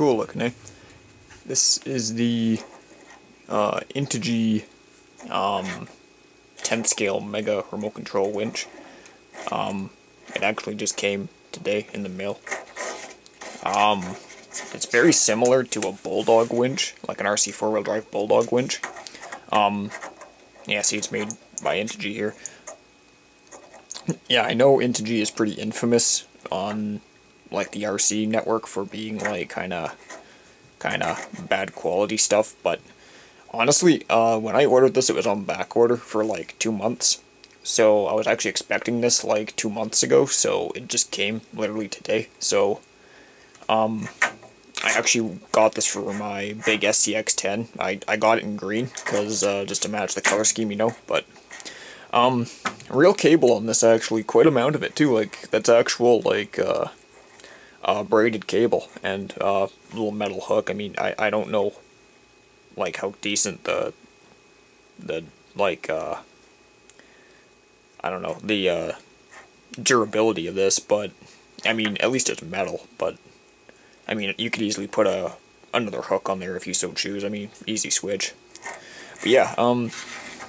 Cool looking, eh? This is the uh, Integy um, 10th scale mega remote control winch. Um, it actually just came today in the mail. Um, it's very similar to a Bulldog winch, like an RC four-wheel drive Bulldog winch. Um, yeah, see, it's made by Integy here. Yeah, I know Integy is pretty infamous on like the RC network for being like kind of kind of bad quality stuff, but honestly, uh, when I ordered this, it was on back order for like two months. So I was actually expecting this like two months ago, so it just came literally today. So, um, I actually got this for my big SCX10. I, I got it in green, because, uh, just to match the color scheme, you know, but, um, real cable on this, actually, quite amount of it, too, like, that's actual, like, uh, uh, braided cable, and, uh, little metal hook, I mean, I, I don't know, like, how decent the, the, like, uh, I don't know, the, uh, durability of this, but, I mean, at least it's metal, but, I mean, you could easily put a another hook on there if you so choose. I mean, easy switch. But yeah, um,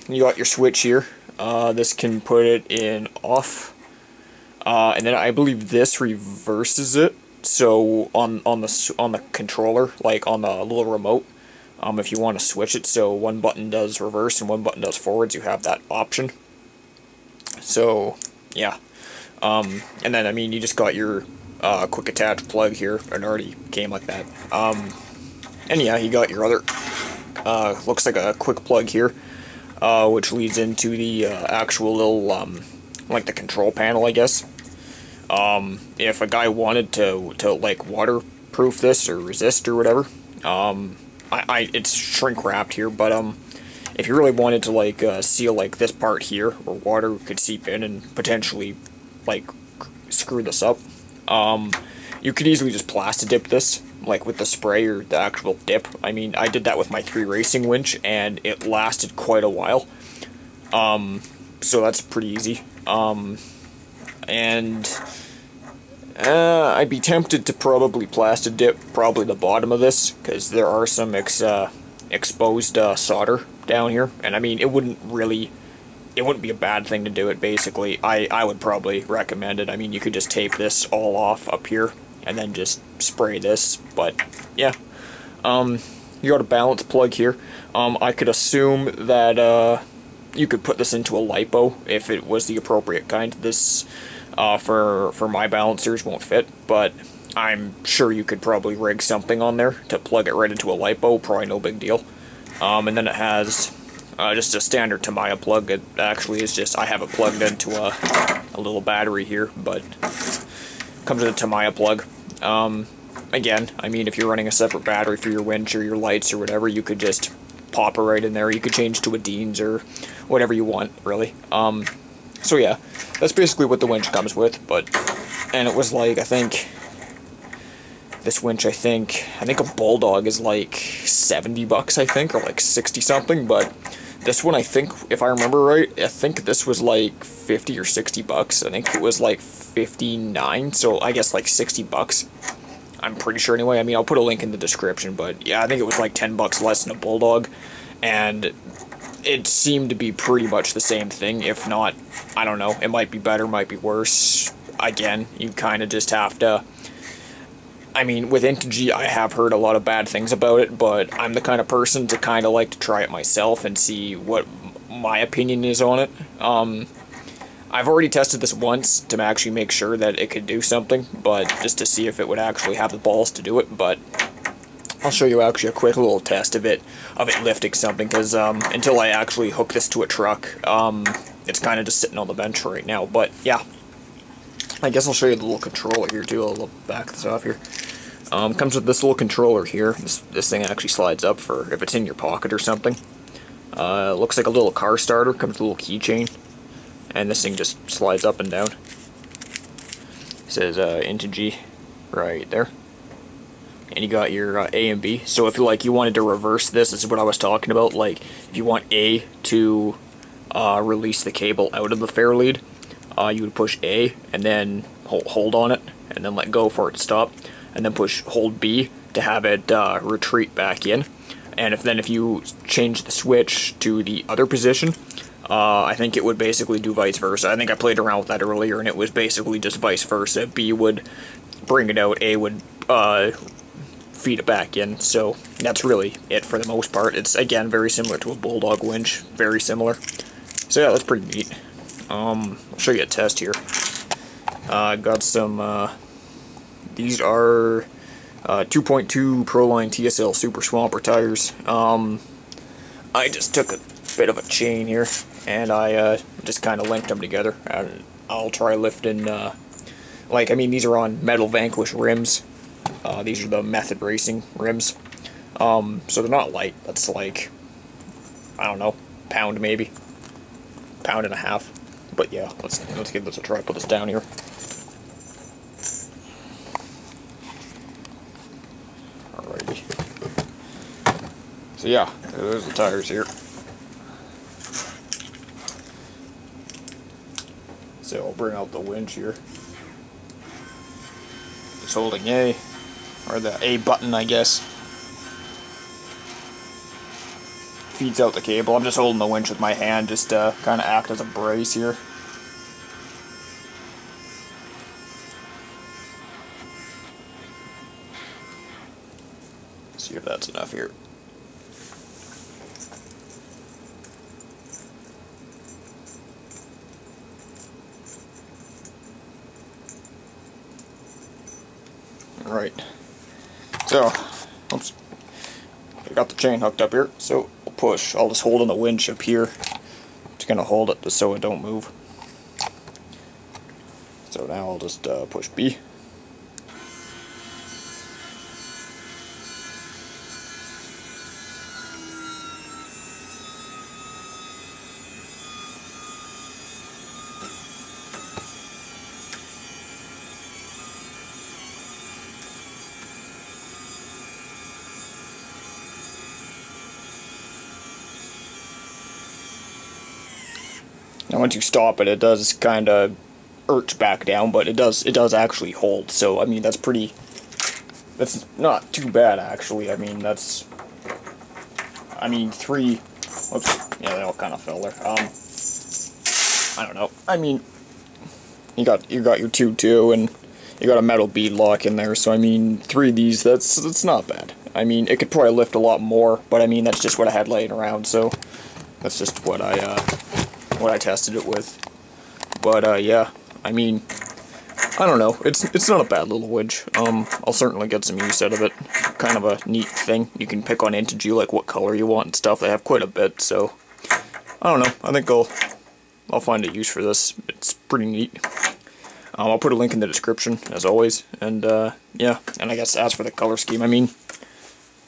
you got your switch here. Uh, this can put it in off. Uh, and then I believe this reverses it. So on on the on the controller, like on the little remote, um, if you want to switch it, so one button does reverse and one button does forwards, you have that option. So yeah, um, and then I mean you just got your uh, quick attach plug here. It already came like that. Um, and yeah, you got your other, uh, looks like a quick plug here, uh, which leads into the uh, actual little, um, like the control panel, I guess. Um, if a guy wanted to, to like waterproof this or resist or whatever, um, I, I it's shrink wrapped here, but um, if you really wanted to like uh, seal like this part here where water could seep in and potentially like screw this up, um, you could easily just plastic dip this, like with the spray or the actual dip. I mean, I did that with my 3 Racing winch, and it lasted quite a while. Um, so that's pretty easy. Um, and uh, I'd be tempted to probably plastic dip probably the bottom of this, because there are some ex uh, exposed uh, solder down here. And I mean, it wouldn't really it wouldn't be a bad thing to do it, basically. I, I would probably recommend it. I mean, you could just tape this all off up here and then just spray this, but yeah. Um, you got a balance plug here. Um, I could assume that uh, you could put this into a LiPo if it was the appropriate kind. This, uh, for, for my balancers, won't fit, but I'm sure you could probably rig something on there to plug it right into a LiPo, probably no big deal. Um, and then it has uh, just a standard Tamiya plug. It actually is just, I have it plugged into a, a little battery here, but comes with a Tamiya plug. Um, again, I mean, if you're running a separate battery for your winch or your lights or whatever, you could just pop it right in there. You could change to a Dean's or whatever you want, really. Um, so yeah, that's basically what the winch comes with, but, and it was like, I think, this winch, I think, I think a Bulldog is like 70 bucks, I think, or like 60 something, but this one, I think, if I remember right, I think this was like 50 or 60 bucks. I think it was like 59, so I guess like 60 bucks. I'm pretty sure anyway. I mean, I'll put a link in the description, but yeah, I think it was like 10 bucks less than a Bulldog. And it seemed to be pretty much the same thing, if not, I don't know, it might be better, might be worse. Again, you kind of just have to I mean, with Integy, I have heard a lot of bad things about it, but I'm the kind of person to kind of like to try it myself and see what my opinion is on it. Um, I've already tested this once to actually make sure that it could do something, but just to see if it would actually have the balls to do it, but I'll show you actually a quick little test of it, of it lifting something, because um, until I actually hook this to a truck, um, it's kind of just sitting on the bench right now, but yeah. I guess I'll show you the little controller here too, I'll back this off here. Um, comes with this little controller here. This, this thing actually slides up for if it's in your pocket or something. Uh, looks like a little car starter. Comes with a little keychain. And this thing just slides up and down. It says uh, Integy right there. And you got your uh, A and B. So if you like you wanted to reverse this, this is what I was talking about. Like if you want A to uh, release the cable out of the fair lead, uh, you would push A and then hold, hold on it and then let go for it to stop. and then push hold B to have it uh, retreat back in. And if then if you change the switch to the other position, uh, I think it would basically do vice versa. I think I played around with that earlier, and it was basically just vice versa. B would bring it out, A would uh, feed it back in. So that's really it for the most part. It's again very similar to a bulldog winch, very similar. So yeah, that's pretty neat. Um, I'll show you a test here. I uh, got some. Uh, these are uh, 2.2 Proline TSL Super Swamper tires. Um, I just took a bit of a chain here, and I uh, just kind of linked them together. I'll try lifting. Uh, like I mean, these are on Metal Vanquish rims. Uh, these are the Method Racing rims. Um, so they're not light. That's like, I don't know, pound maybe, pound and a half. But yeah, let's let's give this a try. Put this down here. Alrighty. So yeah, there's the tires here. So I'll bring out the winch here. It's holding A or the A button, I guess. Feeds out the cable. I'm just holding the winch with my hand just to kind of act as a brace here. See if that's enough here. So, oops. I got the chain hooked up here, so I'll push. I'll just hold on the winch up here. Just gonna hold it just so it don't move. So now I'll just uh, push B. Now once you stop it, it does kind of urge back down, but it does it does actually hold. So I mean that's pretty. That's not too bad actually. I mean that's. I mean three. Whoops. Yeah, they all kind of fell there. Um. I don't know. I mean, you got you got your two two and you got a metal bead lock in there. So I mean, three of these. That's that's not bad. I mean, it could probably lift a lot more, but I mean that's just what I had laying around. So that's just what I uh, what I tested it with. But uh, yeah, I mean, I don't know. It's it's not a bad little winch. Um, I'll certainly get some use out of it. Kind of a neat thing. You can pick on Integy like what color you want and stuff. They have quite a bit, so I don't know. I think I'll I'll find a use for this. It's pretty neat. Um, I'll put a link in the description as always. And uh, yeah, and I guess as for the color scheme, I mean,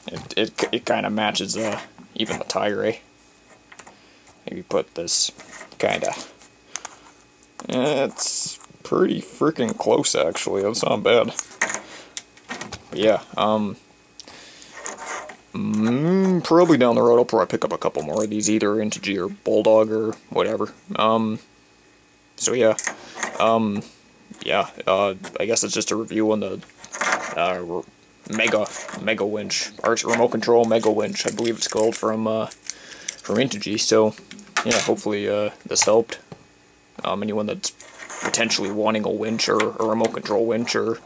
it it it kind of matches uh, even the tire, eh? Maybe put this kinda. It's pretty freaking close, actually. That's not bad. But yeah, um, mm, probably down the road I'll probably pick up a couple more of these, either Integy or Bulldog or whatever. Um, so yeah, um, yeah, uh, I guess it's just a review on the uh, Mega Mega Winch, or remote control Mega Winch, I believe it's called from uh, from Integee. So yeah, hopefully uh, this helped. Um, anyone that's potentially wanting a winch or a remote control winch or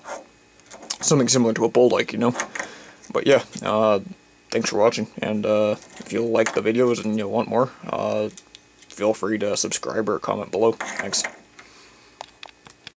something similar to a Bulldog, you know. But yeah, uh, thanks for watching, and uh, if you like the videos and you want more, uh, feel free to subscribe or comment below. Thanks.